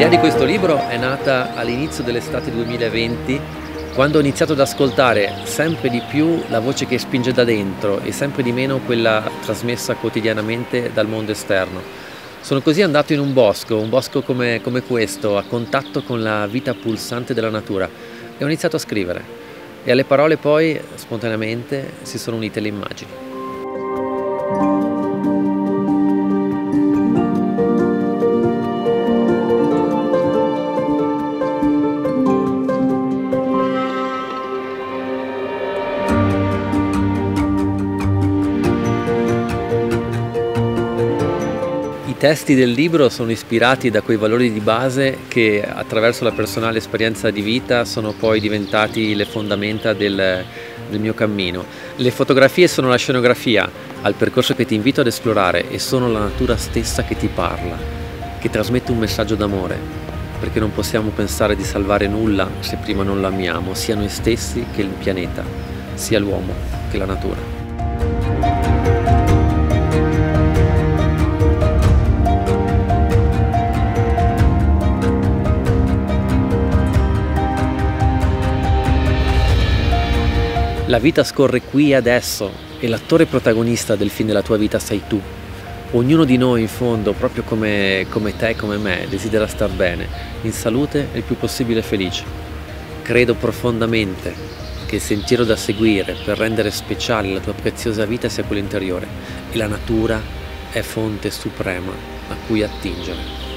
L'idea di questo libro è nata all'inizio dell'estate 2020 quando ho iniziato ad ascoltare sempre di più la voce che spinge da dentro e sempre di meno quella trasmessa quotidianamente dal mondo esterno. Sono così andato in un bosco, un bosco come, come questo, a contatto con la vita pulsante della natura e ho iniziato a scrivere e alle parole poi spontaneamente si sono unite le immagini. Testi del libro sono ispirati da quei valori di base che attraverso la personale esperienza di vita sono poi diventati le fondamenta del, del mio cammino. Le fotografie sono la scenografia al percorso che ti invito ad esplorare e sono la natura stessa che ti parla, che trasmette un messaggio d'amore, perché non possiamo pensare di salvare nulla se prima non l'amiamo, sia noi stessi che il pianeta, sia l'uomo che la natura. La vita scorre qui e adesso e l'attore protagonista del film della tua vita sei tu. Ognuno di noi in fondo, proprio come, come te e come me, desidera star bene, in salute e il più possibile felice. Credo profondamente che il sentiero da seguire per rendere speciale la tua preziosa vita sia quello interiore e la natura è fonte suprema a cui attingere.